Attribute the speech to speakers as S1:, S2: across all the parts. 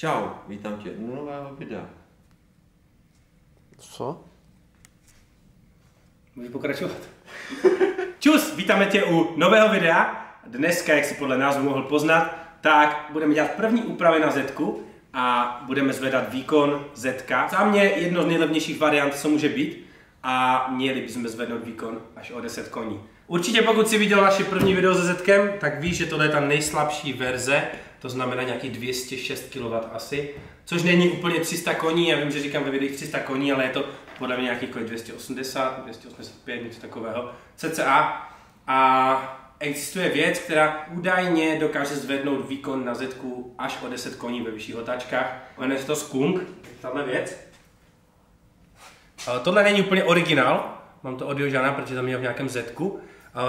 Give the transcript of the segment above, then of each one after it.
S1: Čau, vítám tě u nového videa.
S2: Co?
S3: Můžu pokračovat. Čus, vítáme tě u nového videa. Dneska, jak si podle názvu mohl poznat, tak budeme dělat první úpravy na Z a budeme zvedat výkon Z. Za mě jedno z nejlevnějších variant, co může být a měli bychom zvednout výkon až o 10 koní. Určitě pokud si viděl naše první video se Zetkem, tak víš, že tohle je ta nejslabší verze, to znamená nějaký 206 kW asi, což není úplně 300 koní, já vím, že říkám ve videích 300 koní, ale je to podle mě nějaký 280, 285, něco takového, cca. A existuje věc, která údajně dokáže zvednout výkon na Z až o 10 koní ve vyšších otáčkách. Jmenuje se to Skunk, tahle věc. Tohle není úplně originál, mám to od Jožana, protože to měl v nějakém Z.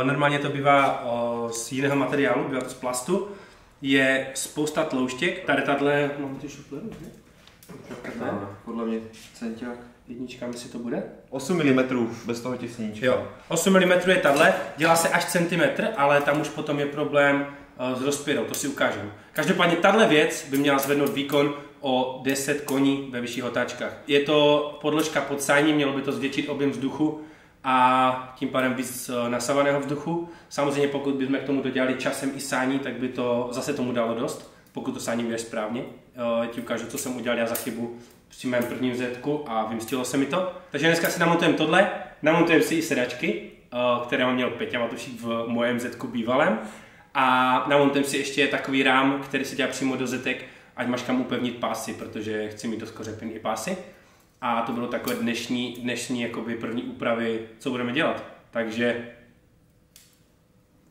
S3: Normálně to bývá z jiného materiálu, bývá to z plastu. Je spousta tlouštěk. Tady tahle, mám ty šufleru, ne?
S1: Podle mě centiák.
S3: Jednička, si to bude?
S1: 8 mm bez toho tisníčka.
S3: Jo, 8 mm je tahle, dělá se až centimetr, ale tam už potom je problém s rozpěrou, to si ukážu. Každopádně tahle věc by měla zvednout výkon o 10 koní ve vyšších otáčkách. Je to podložka pod sání, mělo by to zvětšit objem vzduchu a tím pádem víc eh, nasavaného vzduchu. Samozřejmě pokud bychom k tomu dodělali časem i sání, tak by to zase tomu dalo dost, pokud to sání bude správně. Eh, ti ukážu, co jsem udělal já za chybu při mém prvním zetku a vymstilo se mi to. Takže dneska si namontujeme tohle, namontujeme si i sedačky, eh, které mám měl Peťa Matušík v mojem zetku bývalém. A namontujeme si ještě takový rám, který se dělá přímo do zetek, ať máš kam upevnit pásy, protože chci mít dost kořepiny pásy. A to bylo takové dnešní, dnešní jakoby první úpravy, co budeme dělat. Takže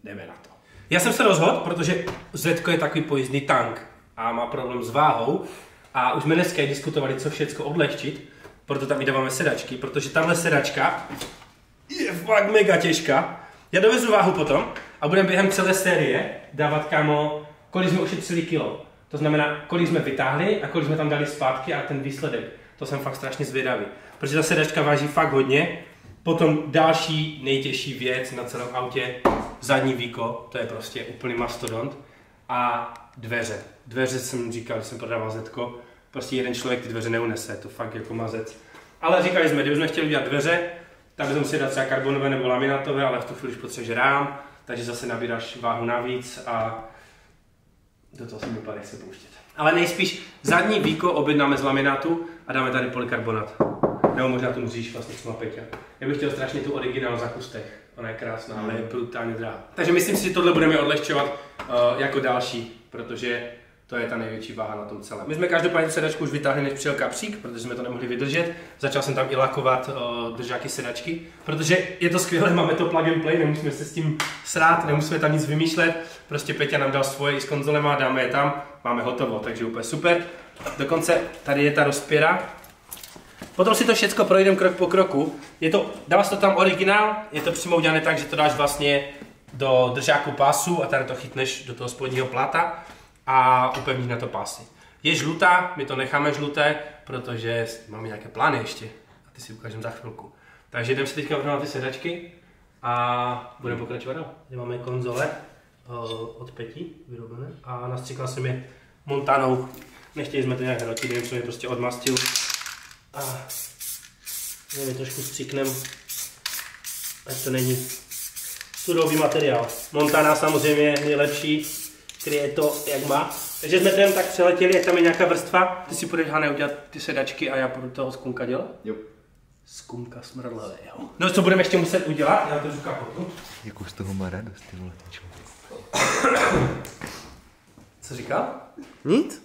S3: jdeme na to. Já jsem se rozhodl, protože Z je takový pojízdný tank a má problém s váhou. A už jsme dneska diskutovali, co všechno odlehčit, proto tam i dáváme sedačky, protože tahle sedačka je fakt mega těžká. Já dovezu váhu potom a budeme během celé série dávat kamo, kolik jsme ušetřili kilo. To znamená, kolik jsme vytáhli a kolik jsme tam dali zpátky a ten výsledek. To jsem fakt strašně zvědavý. Protože ta sedačka váží fakt hodně. Potom další nejtěžší věc na celém autě, zadní víko, to je prostě úplný mastodont. A dveře. Dveře jsem říkal, že jsem prodával Zetko, prostě jeden člověk ty dveře neunese, to fakt jako mazec. Ale říkali jsme, kdybychom chtěli udělat dveře, tak bychom si dát třeba karbonové nebo laminátové, ale v tu chvíli už potřebuješ rám, takže zase nabíráš váhu navíc a do toho se mi úplně nechce pouštět. Ale nejspíš zadní víko objednáme z laminátu a dáme tady polikarbonát. Nebo možná tu mříž vlastně s Peťa. Já bych chtěl strašně tu originál za kustech. Ona je krásná, ale je brutálně drahá. Takže myslím si, že tohle budeme odlehčovat uh, jako další, protože to je ta největší váha na tom celém. My jsme každopádně sedačku už vytáhli, než přijel kapřík, protože jsme to nemohli vydržet. Začal jsem tam i lakovat uh, držáky sedačky, protože je to skvělé, máme to plug and play, nemusíme se s tím srát, nemusíme tam nic vymýšlet. Prostě Peťa nám dal svoje i s konzolema, dáme je tam, máme hotovo, takže úplně super. Dokonce tady je ta rozpěra. Potom si to všechno projdeme krok po kroku. Je to, dává se to tam originál, je to přímo udělané tak, že to dáš vlastně do držáku pásu a tady to chytneš do toho spodního pláta a upevníš na to pásy. Je žlutá, my to necháme žluté, protože máme nějaké plány ještě a ty si ukážeme za chvilku. Takže jdeme si teďka na ty sedačky a budeme pokračovat dál. máme konzole uh, od Peti vyrobené a nastříkla jsem je montanou. Nechtěli jsme to nějak hrotit, jen jsem je prostě odmastil. A my trošku stříknem, ať to není sudový materiál. Montana samozřejmě je nejlepší, kryje to, jak má. Takže jsme tam tak přeletěli, jak tam je nějaká vrstva. Ty si půjdeš, Hane, udělat ty sedačky a já budu toho skunka dělat?
S1: Jo.
S3: Skunka smrlevého. No co budeme ještě muset udělat? Já to říkám potom.
S1: Jakou z toho má radost, ty vole,
S3: Co říkal?
S2: Nic.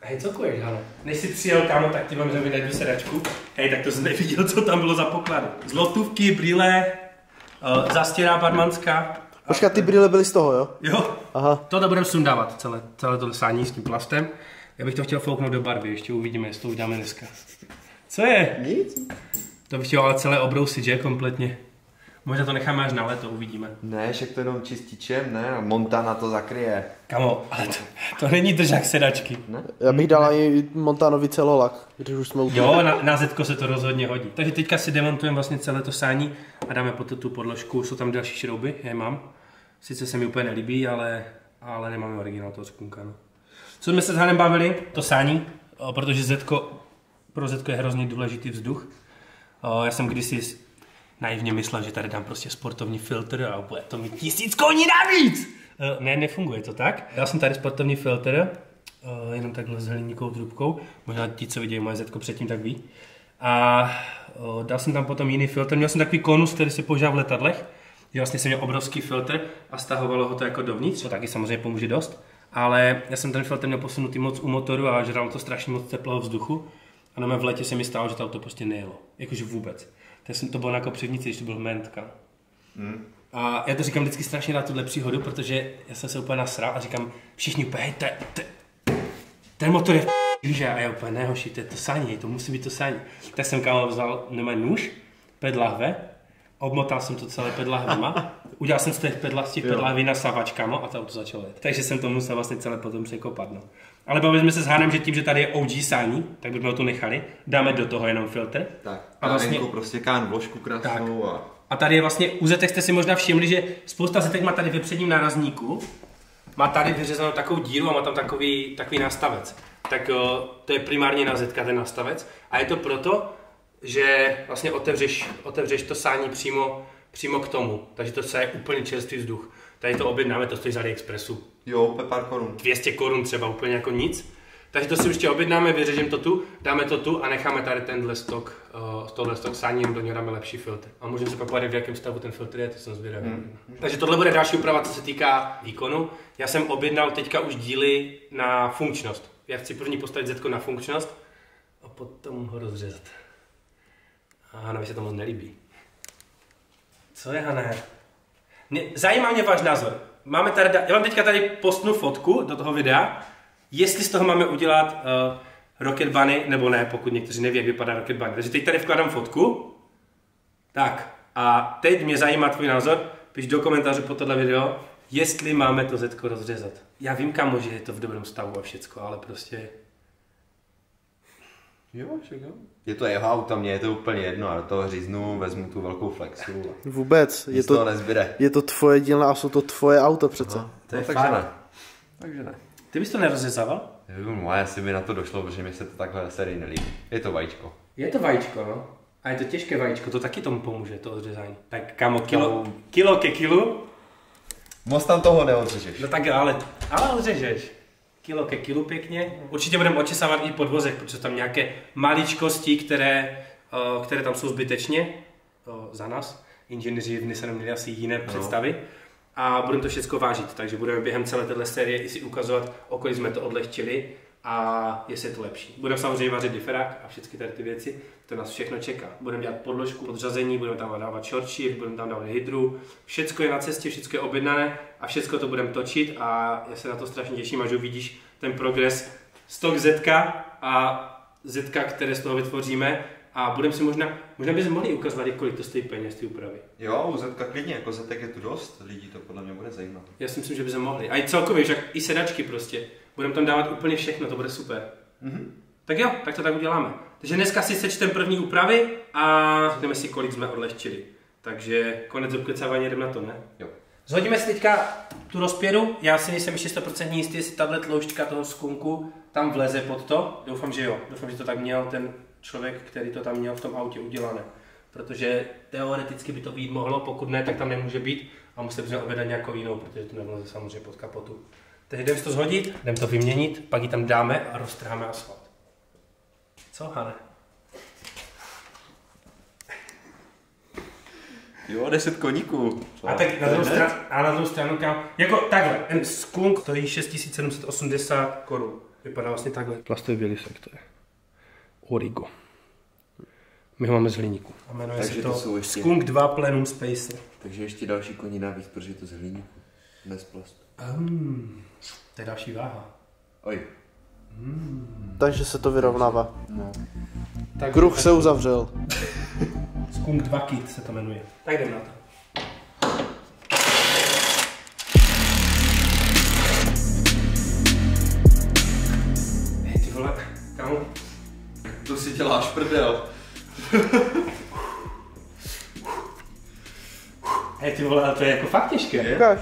S3: Hej, co kuješ, Hane? Než jsi přijel, kámo, tak ti mám vydat tu sedačku. Hej, tak to jsem neviděl, co tam bylo za poklady. Zlotůvky, brýle, uh, zastěrá barmanská.
S2: Počkat, ty brýle byly z toho, jo?
S3: Jo.
S2: Aha.
S3: Tohle budeme sundávat, celé, celé to sání s tím plastem. Já bych to chtěl fouknout do barvy, ještě uvidíme, jestli to uděláme dneska. Co je?
S2: Nic.
S3: To bych chtěl ale celé obrousit, že? Kompletně. Možná to necháme až na leto, uvidíme.
S1: Ne, však to jenom čističem, ne? Montana to zakryje.
S3: Kamo, ale to, to není držák sedačky.
S1: Ne?
S2: Já bych dal i Montanovi celolak, když už jsme u toho.
S3: Jo, na, na Zetko se to rozhodně hodí. Takže teďka si demontujeme vlastně celé to sání a dáme pod tu podložku. Jsou tam další šrouby, já je mám. Sice se mi úplně nelíbí, ale, ale nemáme originál toho skunka. No. Co jsme se s Hanem bavili? To sání, protože Zetko, pro Zetko je hrozně důležitý vzduch. Já jsem kdysi naivně myslel, že tady dám prostě sportovní filtr a bude to mít tisíc koní navíc. E, Ne, nefunguje to tak. Dal jsem tady sportovní filtr, e, jenom takhle s hliníkovou trubkou. Možná ti, co vidějí moje Zetko předtím, tak ví. A o, dal jsem tam potom jiný filtr. Měl jsem takový konus, který se používá v letadlech. Vlastně jsem měl obrovský filtr a stahovalo ho to jako dovnitř. To taky samozřejmě pomůže dost. Ale já jsem ten filtr měl posunutý moc u motoru a žralo to strašně moc teplého vzduchu. A na mém v letě se mi stalo, že to auto prostě nejelo. Jakože vůbec. Tak jsem to bylo na kopřivnici, když to byl mentka. A já to říkám vždycky strašně rád tuhle příhodu, protože já jsem se úplně nasral a říkám všichni úplně, hej, te, te, ten motor je v že a já úplně, ne hoši, to je to saní, to musí být to saní. Tak jsem kámo vzal nemaj nůž, pedlahve, obmotal jsem to celé pedlahvema, udělal jsem z těch, z těch pedlahví nasavačkama a to auto začalo jet. Takže jsem to musel vlastně celé potom překopat. No. Ale bavili jsme se s Hánem, že tím, že tady je OG sání, tak bychom ho tu nechali, dáme do toho jenom filtr.
S1: Tak,
S3: A vlastně-
S1: prostě kán vložku krásnou a...
S3: A tady je vlastně, u zetek jste si možná všimli, že spousta zetek má tady ve předním nárazníku, má tady vyřezanou takovou díru a má tam takový, takový nastavec. Tak o, to je primárně na zetka ten nastavec. A je to proto, že vlastně otevřeš, otevřeš to sání přímo, přímo k tomu. Takže to je úplně čerstvý vzduch. Tady to objednáme, to stojí z AliExpressu.
S1: Jo, úplně pár korun.
S3: 200 korun třeba úplně jako nic. Takže to si ještě objednáme, vyřežeme to tu, dáme to tu a necháme tady tenhle stok, uh, tohle stok sání, jenom do něho dáme lepší filtr. A můžeme se povědět, v jakém stavu ten filtr je, to jsem zvědavý. Hmm. Takže tohle bude další úprava, co se týká výkonu. Já jsem objednal teďka už díly na funkčnost. Já chci první postavit zetko na funkčnost a potom ho rozřezat. A Hanovi se to moc nelíbí. Co je, Hané? Zajímá mě váš názor. Máme tady, já vám teďka tady postnu fotku do toho videa, jestli z toho máme udělat uh, Rocket Bunny, nebo ne, pokud někteří neví, jak vypadá Rocket Bunny. Takže teď tady vkládám fotku. Tak, a teď mě zajímá tvůj názor, piš do komentářů po tohle video, jestli máme to zetko rozřezat. Já vím, kamo, že je to v dobrém stavu a všecko, ale prostě...
S1: Jo, však jo. Je to jeho auto, mně je to úplně jedno, a do toho říznu, vezmu tu velkou flexu
S2: Vůbec. Je to,
S1: nezbyde.
S2: je to tvoje dílna a jsou to tvoje auto přece.
S3: To je
S1: no, takže ne. Takže ne.
S3: Ty bys to nerozřezával?
S1: Nevím, ale asi by na to došlo, protože mi se to takhle sérii nelíbí. Je to vajíčko.
S3: Je to vajíčko, no. A je to těžké vajíčko, to taky tomu pomůže, to odřezání. Tak kamo, kilo, kilo ke kilu,
S1: Moc tam toho neodřežeš.
S3: no tak ale, ale odřežeš. Kilo ke kilu pěkně. Určitě budeme očesávat i podvozek, protože tam nějaké maličkosti, které, o, které tam jsou zbytečně o, za nás. Inženýři v Nissanu měli asi jiné no. představy. A budeme to všechno vážit, takže budeme během celé této série i si ukazovat, o kolik jsme to odlehčili a jestli je to lepší. Budeme samozřejmě vařit diferák a všechny tady ty věci, to nás všechno čeká. Budeme dělat podložku, podřazení, budeme tam dávat short shift, budeme tam dávat hydru, všecko je na cestě, všecko je objednané a všecko to budeme točit a já se na to strašně těším, až uvidíš ten progres stok Zetka a Zetka, které z toho vytvoříme a budeme si možná, možná bychom mohli ukazovat, i kolik to stojí peněz ty úpravy.
S1: Jo, u Zetka klidně, jako Zetek je tu dost, lidí to podle mě bude zajímat.
S3: Já si myslím, že bychom mohli. A i celkově, že i sedačky prostě. Budeme tam dávat úplně všechno, to bude super. Mm-hmm. Tak jo, tak to tak uděláme. Takže dneska si sečtem první úpravy a řekneme si, kolik jsme odlehčili. Takže konec obkecávání, jdeme na to, ne?
S1: Jo.
S3: Zhodíme si teďka tu rozpěru. Já si nejsem ještě 100% jistý, jestli tahle tloušťka toho skunku tam vleze pod to. Doufám, že jo. Doufám, že to tak měl ten člověk, který to tam měl v tom autě udělané. Protože teoreticky by to být mohlo, pokud ne, tak tam nemůže být a musíme objednat nějakou jinou, protože to nevleze samozřejmě pod kapotu. Takže jdeme si to zhodit, jdeme to vyměnit, pak ji tam dáme a roztrháme asfalt. Co, Hane?
S1: Jo, 10 koníků.
S3: A tak na druhou stranu, a na druhou stranu kam, jako takhle, ten skunk stojí 6780 korun. Vypadá vlastně takhle. Plastový bělisek to je. Origo. My ho máme z hliníku. A jmenuje
S4: Takže
S3: se
S4: to
S3: to,
S4: jsou ještě-
S3: Skunk 2 Plenum Space.
S4: Takže ještě další koní navíc, protože je to z hliníku. Ne z plastu.
S3: Um, to je další váha.
S4: Oj.
S2: Takže se to vyrovnává.
S3: Tak,
S2: Kruh se uzavřel.
S3: Skunk 2 Kit se to jmenuje. Tak jdem na to. Hej, ty vole, kámo,
S1: To si děláš prdel.
S3: hej, ty vole, ale to je jako fakt těžké.
S2: Ukáž.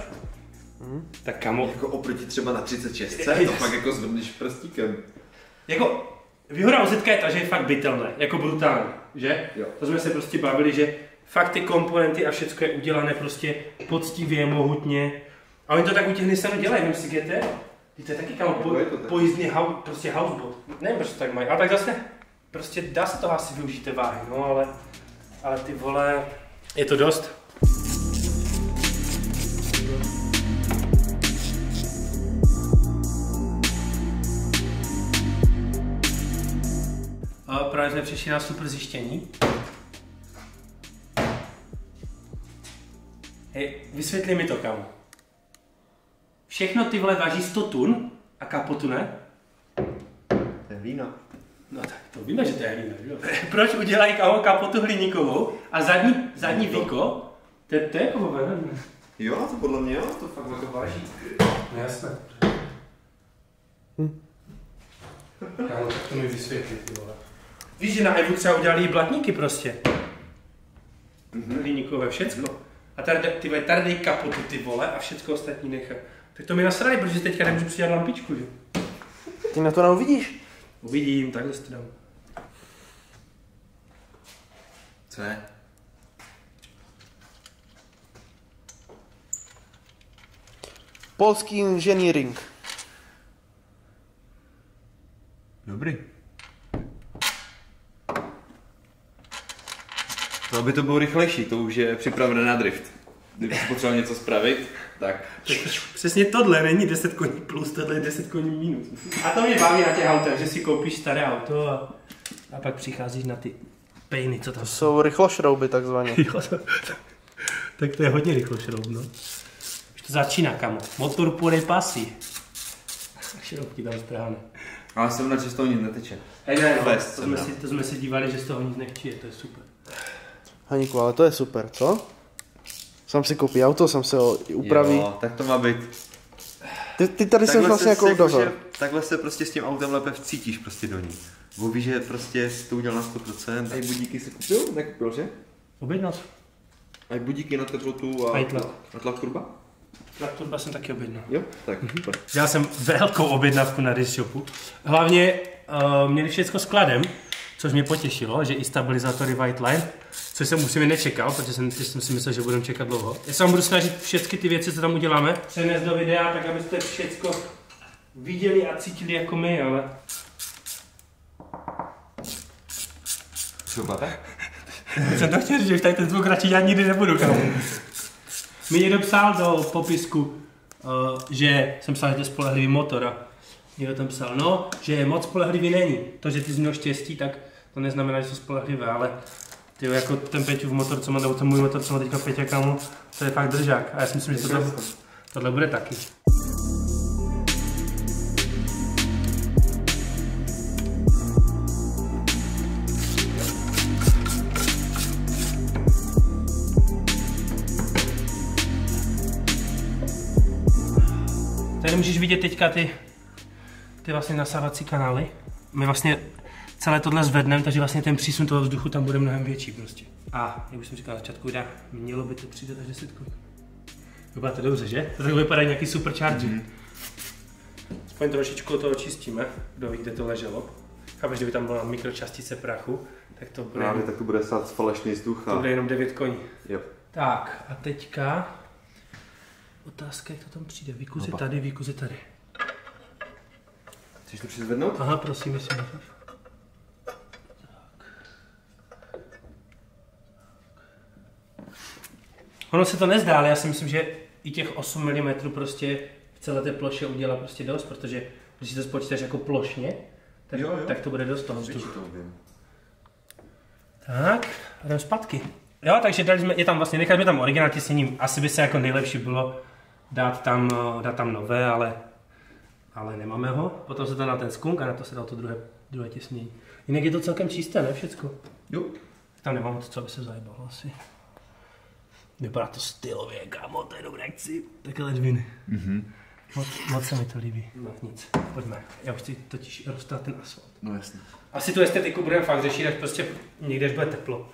S3: Tak kamo,
S4: Jako oproti třeba na 36, to fakt jako zvedneš prstíkem.
S3: Jako, výhoda OZ je ta, že je fakt bytelné, jako brutální, že?
S4: Jo.
S3: To jsme se prostě bavili, že fakt ty komponenty a všechno je udělané prostě poctivě, mohutně. A oni to tak u těch Nissanů dělají, vem si GT. Ty to je taky kamo, po,
S4: Je to tak.
S3: pojízdný hau, prostě houseboat. Nevím, proč to tak mají, ale tak zase, prostě dá se toho asi využít váhy, no ale, ale ty vole, je to dost. Právě jsme přišli na super zjištění. Hej, vysvětli mi to, kamo. Všechno ty vole váží 100 tun a kapotu ne?
S4: To je hlína.
S3: No tak to víme, že to je jo? Proč udělají kamo kapotu hliníkovou a zadní, zadní víko? To, to je kovové, ne?
S4: Jo, to podle mě jo, to fakt jako váží.
S3: No jasné. Kámo, tak to mi vysvětli, ty vole. Víš, že na Evu třeba udělali i blatníky prostě. Mm-hmm. Hliníkové, všecko. A tady, ty vole, tady dej kapotu, ty vole, a všecko ostatní nechá. Tak to mi nasrali, protože teďka nemůžu přidělat lampičku, že?
S2: Ty na to neuvidíš.
S3: Uvidím, takhle si to dám.
S4: Co je?
S2: Polský inženýring.
S4: Dobrý. To aby to bylo rychlejší, to už je připravené na drift. Kdyby si potřeboval něco spravit, tak
S3: Přesně tohle není 10 koní plus, tohle je 10 koní minus. A to mě baví na těch autech, že si koupíš staré auto a, a pak přicházíš na ty pejny, co tam jsou.
S2: Jsou rychlošrouby takzvaně.
S3: Jo, to, tak to je hodně rychle šroub, no. Už to začíná, kamo. Motor půjde pasí. Šroubky tam strháne.
S4: ale jsem rád, že z toho nic neteče.
S3: Hej, ne, no, to, jsme si, to jsme si dívali, že z toho nic nechčije, to je super.
S2: Haníku, ale to je super, co? Sam si koupí auto, sam se ho upraví.
S4: Jo, tak to má být.
S2: Ty, ty tady jsi vlastně
S4: se
S2: jako
S4: jako,
S2: udavil.
S4: že, takhle se prostě s tím autem lépe vcítíš prostě do ní. Bo víš, že prostě jsi to udělal na 100%. A i budíky si koupil? Nekoupil, že?
S3: Objednal jsem.
S4: A i budíky na teplotu a
S3: A tlak.
S4: na tlak turba?
S3: Tak turba jsem taky objednal.
S4: Jo, tak. super.
S3: Dělal jsem velkou objednavku na Disk Shopu. Hlavně uh, měli všechno skladem, což mě potěšilo, že i stabilizátory White Line, což jsem musím nečekal, protože jsem, jsem si myslel, že budeme čekat dlouho. Já se vám budu snažit všechny ty věci, co tam uděláme, přenést do videa, tak abyste všechno viděli a cítili jako my, ale
S4: Třeba tak?
S3: jsem to chtěl říct, že tady ten zvuk radši já nikdy nebudu. Mi někdo psal do popisku, uh, že jsem psal, že to je spolehlivý motor a někdo tam psal, no, že moc spolehlivý není. To, že ty jsi měl štěstí, tak to neznamená, že jsou spolehlivé, ale ty jako ten Peťův motor, co má, nebo ten můj motor, co má teďka Peťa kámo, to je fakt držák. A já si myslím, že tohle, tohle bude taky. Tady můžeš vidět teďka ty, ty vlastně nasávací kanály. My vlastně celé tohle zvedneme, takže vlastně ten přísun toho vzduchu tam bude mnohem větší prostě. A, jak už jsem říkal na začátku videa, mělo by to přijít až 10 koní. Vypadá to dobře, že? To tak vypadá nějaký supercharger. Mm-hmm. Aspoň trošičku toho čistíme, kdo ví, kde to leželo. Chápeš, kdyby tam byla mikročástice prachu, tak to bude,
S4: Právě tak to bude sát falešný vzduch
S3: to
S4: a...
S3: bude jenom 9 koní.
S4: Jo.
S3: Tak, a teďka otázka, jak to tam přijde. Výkuz je
S4: Opa.
S3: tady, výkuz je tady.
S4: Chceš to přizvednout?
S3: Aha, prosím, jestli můžeš. Ono se to nezdá, ale já si myslím, že i těch 8 mm prostě v celé té ploše udělá prostě dost, protože když si to spočítáš jako plošně, tak,
S4: Jo, jo.
S3: tak to bude dost toho vzduchu. Tak, a jdeme zpátky. Jo, takže dali jsme, je tam vlastně, nechali jsme tam originál těsnění, asi by se jako nejlepší bylo dát tam, eh, dát tam nové, ale, ale nemáme ho. Potom se to na ten skunk a na to se dal to druhé, druhé těsnění. Jinak je to celkem čisté, ne všecko?
S4: Jo.
S3: Tam nemám moc, co by se zajebalo asi. Vypadá to stylově, kámo, to je dobré, jak chci. Také ledviny.
S4: Mhm.
S3: Moc, moc se mi to líbí. No nic, pojďme. Já už chci totiž rozstát ten asfalt.
S4: No jasně.
S3: Asi tu estetiku budeme fakt řešit, až prostě někde, až bude teplo.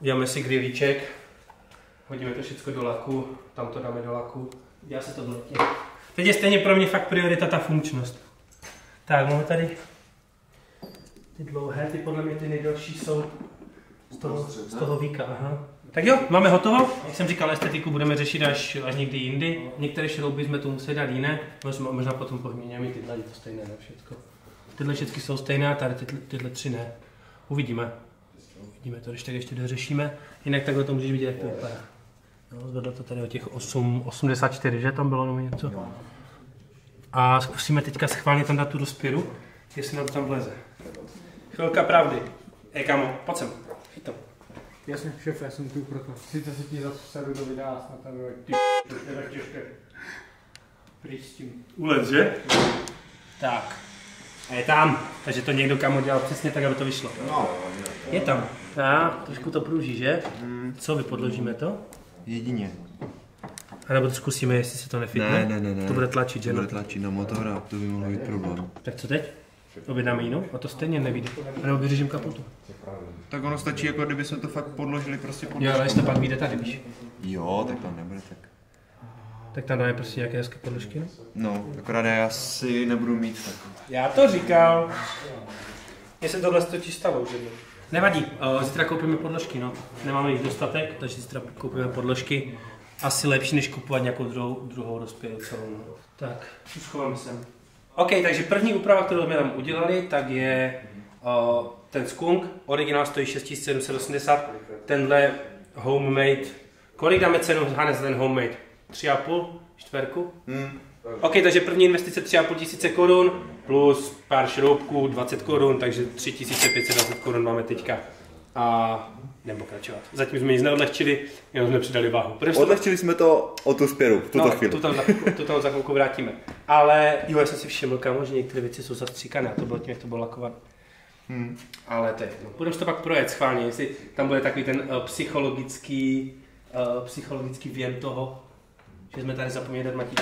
S3: Uděláme si grilíček, hodíme to všechno do laku, tam to dáme do laku, Dělá se to v letě. Teď je stejně pro mě fakt priorita ta funkčnost. Tak, máme tady ty dlouhé, ty podle mě ty nejdelší jsou z toho, z toho víka, aha. Tak jo, máme hotovo. Jak jsem říkal, estetiku budeme řešit až, až někdy jindy. Některé šrouby jsme tu museli dát jiné, možná, možná potom pohměňujeme tyhle, je to stejné, ne všechno. Tyhle všechny jsou stejné, a tady tyhle, tyhle tři ne. Uvidíme. Uvidíme to, když tak ještě dořešíme. Jinak takhle to můžeš vidět, jak to vypadá. No, zvedlo to tady o těch 8, 84, že tam bylo nebo něco. A zkusíme teďka schválně tam dát tu dospěru, jestli nám to tam vleze. Chvilka pravdy. Ej, kámo, pojď sem. To.
S5: Jasně, šéf, já jsem tu proto. Sice se ti zase sedu do videa a snad tam bude ty to je tak těžké. Pryč s tím.
S3: Ulez, že? Tak. A je tam. Takže to někdo kamo dělal přesně tak, aby to vyšlo.
S4: No,
S3: Je tam. A, trošku to pruží, že? Co, vypodložíme to?
S4: jedině.
S3: A nebo to zkusíme, jestli se to nefitne?
S4: Ne, ne, ne, ne.
S3: To bude tlačit, že?
S4: To bude
S3: no?
S4: tlačit na motor a to by mohlo být problém.
S3: Tak co teď? Objednáme jinou? A to stejně nevíde. A nebo vyřeším kapotu.
S4: Tak ono stačí, jako kdyby jsme to fakt podložili prostě pod
S3: Jo, ale jestli to pak vyjde tady, víš.
S4: Jo, tak to nebude tak.
S3: Tak tam dáme prostě nějaké hezké podložky. no?
S4: No, akorát já si nebudu mít tak.
S3: Já to říkal. Mně se tohle totiž stalo, že Nevadí, uh, zítra koupíme podložky, no. Nemáme jich dostatek, takže zítra koupíme podložky. Asi lepší, než kupovat nějakou druhou, druhou rozpělou celou. No. Tak, tu schováme sem. OK, takže první úprava, kterou jsme tam udělali, tak je uh, ten skunk. Originál stojí 6780. Tenhle homemade. Kolik dáme cenu Hane za ten homemade? 3,5? Čtverku?
S4: Hmm.
S3: OK, takže první investice 3,5 tisíce korun plus pár šroubků 20 korun, takže 3520 korun máme teďka. A jdeme pokračovat. Zatím jsme nic neodlehčili, jenom jsme přidali váhu. To-
S4: Odlehčili jsme to o tu spěru v tuto
S3: no,
S4: chvíli.
S3: Tu tam, za, tu tam za chvilku vrátíme. Ale jo, já jsem si všiml, kámo, že některé věci jsou zastříkané a to bylo tím, jak to bylo lakované.
S4: Hmm.
S3: Ale to je jedno. Budeme si to pak projet schválně, jestli tam bude takový ten uh, psychologický, uh, psychologický věm toho, že jsme tady zapomněli dát Matík.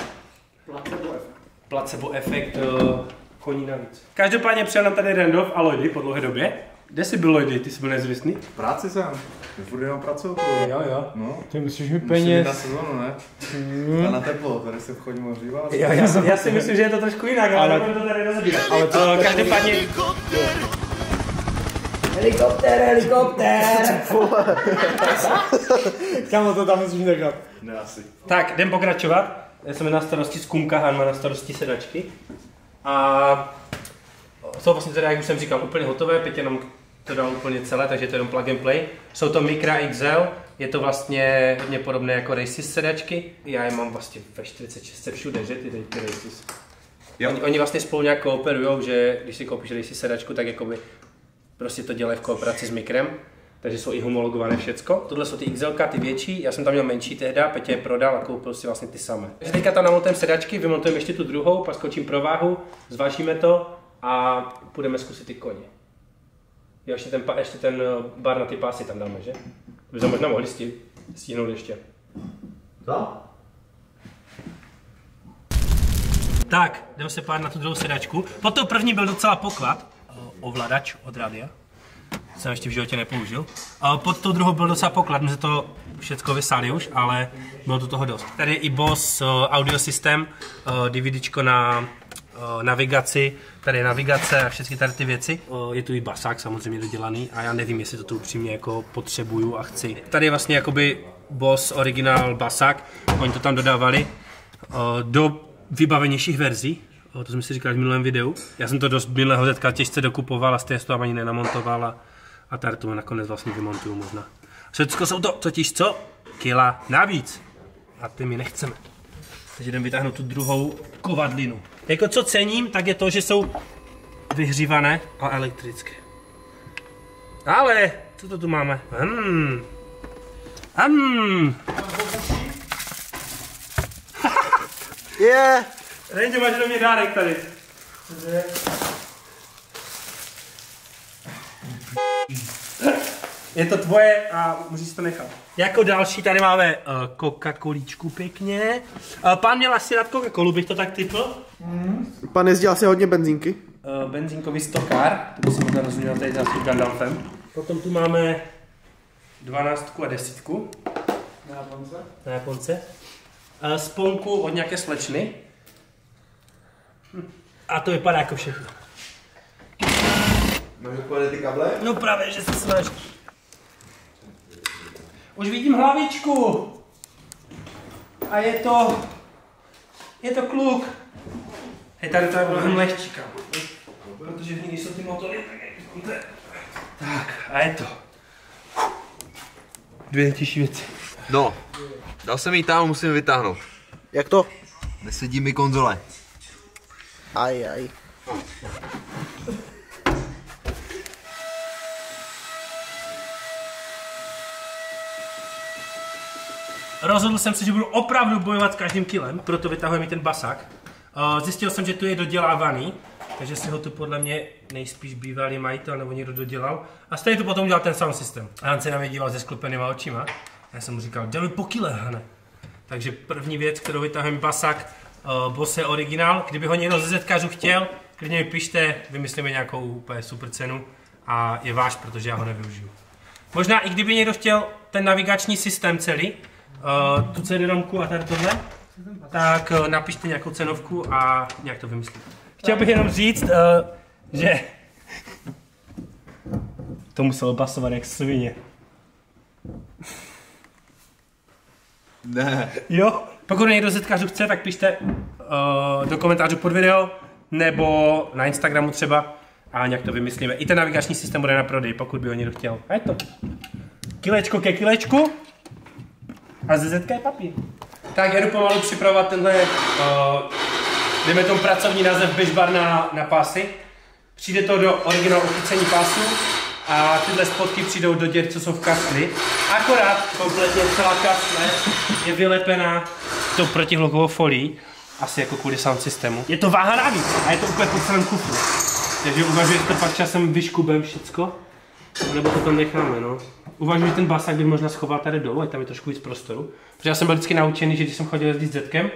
S5: Placebo efekt.
S3: Placebo efekt uh, koní navíc. Každopádně přijel nám tady Randolph a Lloydy po dlouhé době. Kde jsi byl Lloydy? Ty jsi byl nezvistný?
S6: V práci jsem. Já furt jenom pracuju.
S3: Jo, jo.
S6: No.
S5: Ty myslíš mi
S6: Musím jít na
S5: peněz.
S6: sezonu, ne? A na teplo, tady se chodím ohřívat.
S3: Já, já, si, já si myslím, že je to trošku jinak, ale,
S5: Ale-
S3: to tady rozebírat.
S5: Ale to-
S3: Uh, každopádně,
S5: Helikopter, helikopter! Kamo, to tam musíš nechat.
S6: Ne, asi.
S3: tak, jdem pokračovat. Já jsem na starosti skumka, Han má na starosti sedačky. A jsou vlastně teda, jak už jsem říkal, úplně hotové, Pět jenom to dal úplně celé, takže to je jenom plug and play. Jsou to Micra XL, je to vlastně hodně podobné jako Races sedačky. Já je mám vlastně ve 46 všude, že ty, ty, ty Races.
S4: Jo.
S3: Oni, oni, vlastně spolu nějak kooperujou, že když si koupíš Races sedačku, tak jakoby prostě to dělají v kooperaci s Mikrem. Takže jsou i homologované všecko. Tohle jsou ty XL, ty větší, já jsem tam měl menší tehda, Petě je prodal a koupil si vlastně ty samé. Takže teďka tam namontujeme sedačky, vymontujeme ještě tu druhou, pak skočím pro váhu, zvážíme to a půjdeme zkusit ty koně. Jo, ještě ten, pa- ještě ten eh, bar na ty pásy tam dáme, že? By to možná mohli stih- stihnout ještě.
S1: Co?
S3: Tak, jdeme se pár na tu druhou sedačku. Po tou první byl docela poklad, eh, ovladač od rádia. Jsem ještě v životě nepoužil. A pod tou druhou byl docela poklad, my jsme to všechno vysáli už, ale bylo to toho dost. Tady je i Boss uh, audio systém, uh, DVDčko na navigaci, tady je navigace a všechny tady ty věci. Uh, je tu i basák samozřejmě dodělaný a já nevím, jestli to tu upřímně jako potřebuju a chci. Tady je vlastně jakoby Boss originál basák, oni to tam dodávali uh, do vybavenějších verzí, to jsme si říkali v minulém videu. Já jsem to dost minulého zetka těžce dokupoval a stejně to tam ani nenamontoval a, a tady to nakonec vlastně vymontuju možná. Všechno jsou to totiž co? Kila navíc. A ty my nechceme. Takže jdem vytáhnout tu druhou kovadlinu. Jako co cením, tak je to, že jsou vyhřívané a elektrické. Ale, co to tu máme? Hmm. Hmm.
S2: Je!
S3: Renďo, máš do mě dárek tady. Je to tvoje a můžeš si to nechat. Jako další tady máme uh, Coca-Colíčku pěkně. Uh, pán měl asi rád Coca-Colu, bych to tak typl.
S2: Pan jezdí asi hodně benzínky.
S3: Uh, benzínkový stokár, to by si možná rozuměl tady zase s Gandalfem. Potom tu máme 12 a 10
S5: Na Japonce?
S3: na Japonce. uh, sponku od nějaké slečny. Hm. A to vypadá jako všechno.
S1: Máš odpovědět ty kable?
S3: No právě, že se snaží. Už vidím hlavičku. A je to... Je to kluk. Hej, tady to je mnohem lehčí. Protože v ní jsou ty motory, tak a je to. Dvě nejtěžší věci.
S1: No, dal jsem ji tam, musím vytáhnout.
S2: Jak to?
S1: Nesedí mi konzole.
S2: Aj, aj.
S3: Rozhodl jsem se, že budu opravdu bojovat s každým kilem, proto vytahujeme ten basák. Uh, Zjistil jsem, že tu je dodělávaný, takže si ho tu podle mě nejspíš bývalý majitel nebo někdo dodělal. A stejně tu potom udělal ten sound system. A Han se na mě díval se sklopenýma očima. Já jsem mu říkal, jdeme po kile, Hane. Takže první věc, kterou vytahujeme basák, uh, Bose originál. Kdyby ho někdo ze zetkářů chtěl, klidně mi pište, vymyslíme nějakou úplně super cenu a je váš, protože já ho nevyužiju. Možná i kdyby někdo chtěl ten navigační systém celý, uh, tu CD-romku a tady tohle, tak uh, napište nějakou cenovku a nějak to vymyslíte. Chtěl bych jenom říct, uh, že to muselo basovat jak svině.
S1: Ne.
S3: Jo, pokud někdo z zetkařů chce, tak pište uh, do komentářů pod video, nebo na Instagramu třeba a nějak to vymyslíme. I ten navigační systém bude na prodej, pokud by ho někdo chtěl. A je to. Kilečko ke kilečku a ze zetka je papír. Tak já jdu pomalu připravovat tenhle, uh, dejme tomu pracovní název Bishbar na, na pásy. Přijde to do originál uchycení pásu a tyhle spotky přijdou do děr, co jsou v kastli. Akorát kompletně celá kastle je vylepená tou protihlukovou folií, asi jako kvůli sound systému. Je to váha navíc a je to úplně po celém kufru. Takže uvažuji, že to pak časem vyškubem všecko, nebo to tam necháme, no. Uvažuji, že ten basák bych možná schoval tady dolů, ať tam je trošku víc prostoru. Protože já jsem byl vždycky naučený, že když jsem chodil jezdit s Zetkem,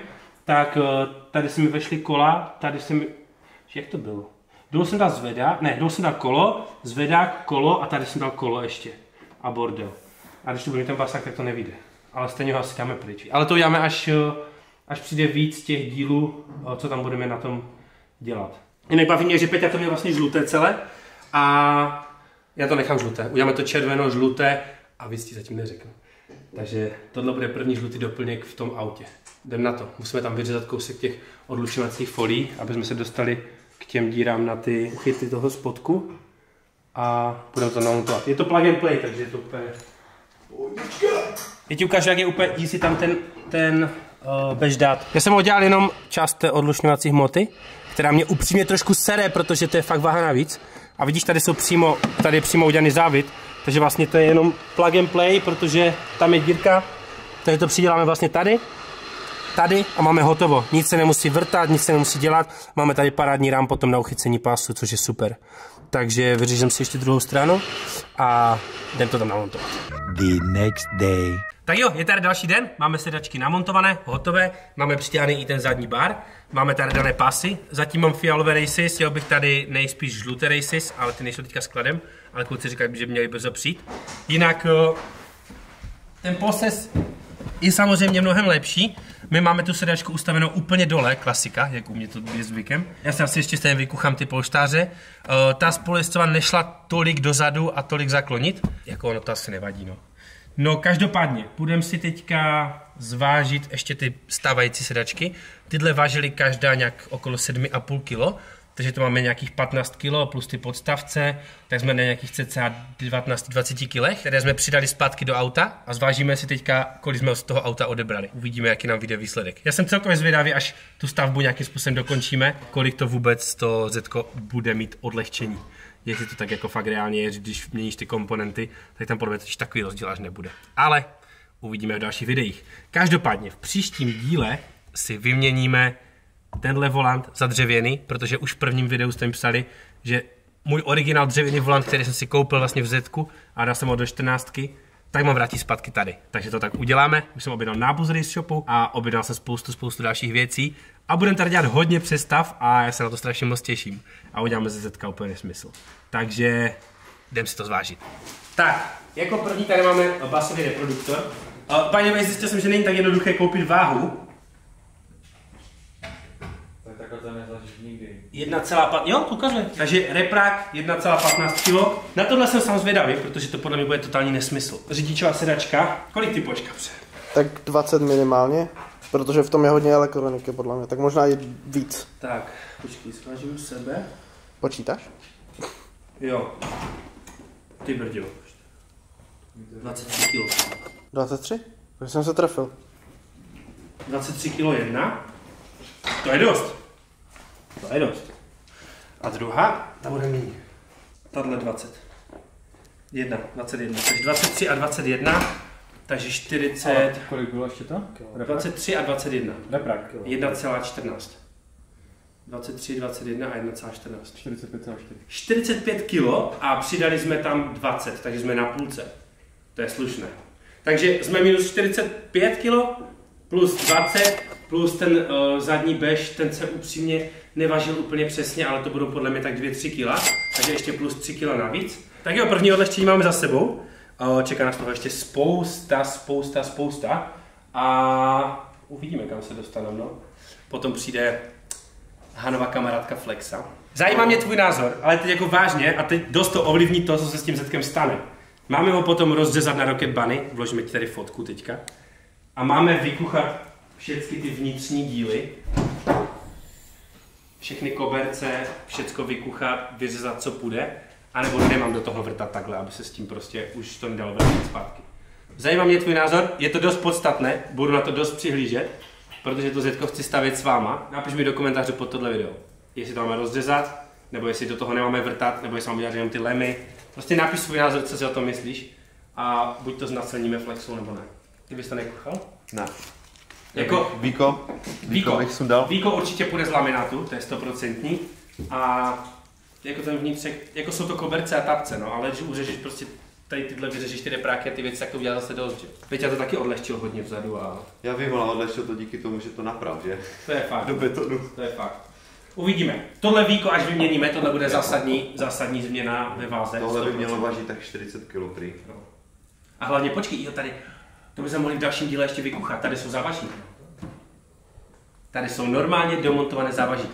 S3: tak eh, tady se mi vešly kola, tady se mi... Jak to bylo? Dolů jsem dal zvedák, ne, dolů jsem dal kolo, zvedák, kolo a tady jsem dal kolo ještě. A bordel. A když to bude ten basák, tak to nevíde. Ale stejně ho asi dáme pryč. Ale to uděláme až, eh, až přijde víc těch dílů, eh, co tam budeme na tom dělat. Jinak baví mě, že Peťa to měl vlastně žluté celé a já to nechám žluté. Uděláme to červeno, žluté a víc ti zatím neřeknu. Takže tohle bude první žlutý doplněk v tom autě. Jdem na to. Musíme tam vyřezat kousek těch odlučovacích folí, aby jsme se dostali k těm dírám na ty chyty toho spodku. A budeme to namontovat. Je to plug and play, takže je to úplně... Já ti ukážu, jak je úplně easy tam ten, ten uh, bež dát. Já jsem udělal jenom část té odlučňovací hmoty, která mě upřímně trošku sere, protože to je fakt váha navíc. A vidíš, tady jsou přímo, tady je přímo udělaný závit, takže vlastně to je jenom plug and play, protože tam je dírka, takže to přiděláme vlastně tady, tady a máme hotovo. Nic se nemusí vrtat, nic se nemusí dělat. Máme tady parádní rám potom na uchycení pásu, což je super. Takže vyřížím si ještě druhou stranu a jdem to tam namontovat.
S7: The next day.
S3: Tak jo, je tady další den, máme sedačky namontované, hotové, máme přitěhaný i ten zadní bar, máme tady dané pasy, zatím mám fialové races, jel bych tady nejspíš žluté races, ale ty nejsou teďka skladem, ale kluci říkají, že by měli brzo přijít. Jinak eh, ten poses je samozřejmě mnohem lepší. My máme tu sedačku ustavenou úplně dole, klasika, jak u mě to je zvykem. Já si asi ještě stejně vykuchám ty polštáře. Uh, ta spolistova nešla tolik dozadu a tolik zaklonit, jako ono to asi nevadí, no. No každopádně, budeme si teďka zvážit ještě ty stávající sedačky. Tyhle vážily každá nějak okolo 7,5 kg, takže to máme nějakých 15 kg plus ty podstavce, tak jsme na nějakých cca 19-20 kg, které jsme přidali zpátky do auta a zvážíme si teďka, kolik jsme z toho auta odebrali. Uvidíme, jaký nám vyjde výsledek. Já jsem celkově zvědavý, až tu stavbu nějakým způsobem dokončíme, kolik to vůbec to Zetko bude mít odlehčení jestli to tak jako fakt reálně je, když měníš ty komponenty, tak tam podle mě takový rozdíl až nebude. Ale uvidíme v dalších videích. Každopádně v příštím díle si vyměníme tenhle volant za dřevěný, protože už v prvním videu jste mi psali, že můj originál dřevěný volant, který jsem si koupil vlastně v Zetku a dal jsem ho do 14, tak mám vrátit zpátky tady. Takže to tak uděláme. Už jsem objednal nábuz z shopu a objednal jsem spoustu, spoustu dalších věcí. A budeme tady dělat hodně přestav a já se na to strašně moc těším. A uděláme ze Zetka úplně smysl. Takže jdem si to zvážit. Tak, jako první tady máme basový reproduktor. Paní, zjistil jsem, že není tak jednoduché koupit váhu. Tak takhle to nikdy. 1,5, jo, ukazuje. Takže reprák 1,15 kg. Na tohle jsem sám zvědavý, protože to podle mě bude totální nesmysl. Řidičová sedačka, kolik ty počkáš?
S2: Tak 20 minimálně protože v tom je hodně elektroniky podle mě, tak možná i víc.
S3: Tak, počkej, zvážím sebe.
S2: Počítáš?
S3: Jo. Ty brďo. 23 kg.
S2: 23? Tak jsem se trefil.
S3: 23 kg jedna. To je dost. To je dost. A druhá, ta bude méně. Tahle 20. 1, 21. Takže 23 a 21, takže 40,
S5: Kolik bylo ještě to?
S3: 23 a 21.
S5: Reprak.
S3: 1,14. 23, 21 a 1,14.
S5: 45,4.
S3: 45 kg a přidali jsme tam 20, takže jsme na půlce. To je slušné. Takže jsme minus 45 kg plus 20 plus ten uh, zadní bež, ten se upřímně nevažil úplně přesně, ale to budou podle mě tak 2-3 kg, takže ještě plus 3 kg navíc. Tak jo, první odlehčení máme za sebou. Uh, čeká nás toho ještě spousta, spousta, spousta a uvidíme, kam se dostaneme. No. Potom přijde Hanova kamarádka Flexa. Zajímá mě tvůj názor, ale teď jako vážně a teď dost to ovlivní to, co se s tím zetkem stane. Máme ho potom rozřezat na Rocket Bunny, vložíme ti tady fotku teďka. A máme vykuchat všechny ty vnitřní díly. Všechny koberce, všecko vykuchat, vyřezat, co půjde. A nebo nemám do toho vrtat takhle, aby se s tím prostě už to nedalo vrátit zpátky. Zajímá mě tvůj názor, je to dost podstatné, budu na to dost přihlížet, protože to Zetko chci stavět s váma. Napiš mi do komentářů pod tohle video, jestli to máme rozřezat, nebo jestli do toho nemáme vrtat, nebo jestli máme dělat jenom ty lemy. Prostě napiš svůj názor, co si o tom myslíš a buď to znaceníme flexou nebo ne. Ty bys to nekuchal?
S1: Ne.
S3: Jako
S1: Víko?
S3: Víko,
S1: bych sundal?
S3: Víko určitě půjde z laminátu, to je stoprocentní. A jako ten vnitřek, jako jsou to koberce a tapce, no, ale když uřežeš prostě tady tyhle vyřešíš ty repráky a ty věci, tak to udělá zase dost, že? Peťa to taky odlehčil hodně vzadu a
S1: Já vím, ale odlehčil to díky tomu, že to naprav, že?
S3: to je fakt.
S1: Do betonu.
S3: To je fakt. Uvidíme. Tohle víko, až vyměníme, tohle bude zásadní, zásadní změna ve váze.
S1: Tohle by
S3: 100%.
S1: mělo vážit tak 40 kg prý.
S3: A hlavně počkej, jo, tady, to bychom mohli v dalším díle ještě vykuchat. Tady jsou závaží. Tady jsou normálně demontované závaží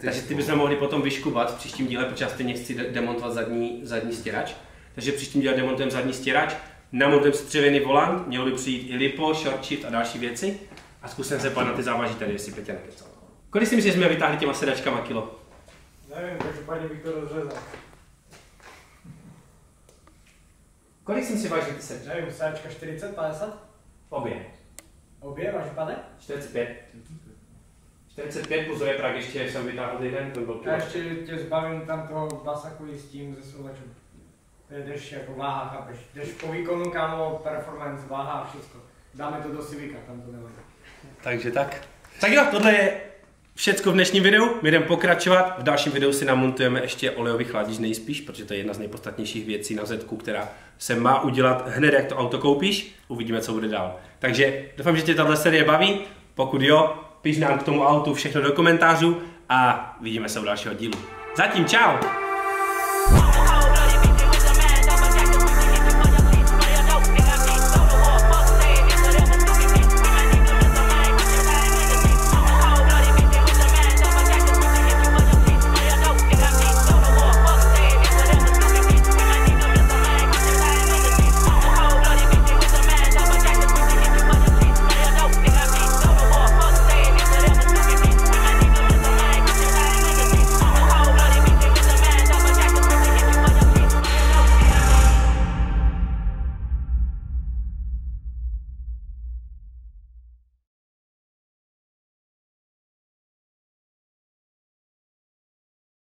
S3: kam. Takže ty bychom mohli potom vyškubat v příštím díle, protože já stejně chci de- demontovat zadní, zadní stěrač. Takže příštím díle demontujeme zadní stěrač, namontujeme střevěný volant, mělo by přijít i lipo, short shift a další věci. A zkusím se na ty závaží tady, jestli Petě nekecal. Kolik si myslíš, že jsme vytáhli těma sedačkama kilo?
S5: Nevím, každopádně bych to rozřezal.
S3: Kolik jsem si vážil ty sedačky?
S5: Nevím, sáčka 40, 50?
S3: Obě.
S5: Obě, máš pade?
S3: 45. 45 plus reprak ještě jsem vytáhl jeden, ten byl
S5: Já ještě tě zbavím tam toho basaku s tím ze souvačem. To je jdeš jako váha, chápeš? Jdeš po výkonu, kámo, performance, váha a všechno. Dáme to do Civica, tam to nevadí.
S3: Takže tak. Tak jo, tohle je všecko v dnešním videu. My jdeme pokračovat. V dalším videu si namontujeme ještě olejový chladič nejspíš, protože to je jedna z nejpodstatnějších věcí na Zetku, která se má udělat hned, jak to auto koupíš. Uvidíme, co bude dál. Takže doufám, že tě tahle série baví. Pokud jo, piš nám k tomu autu všechno do komentářů a vidíme se u dalšího dílu. Zatím čau!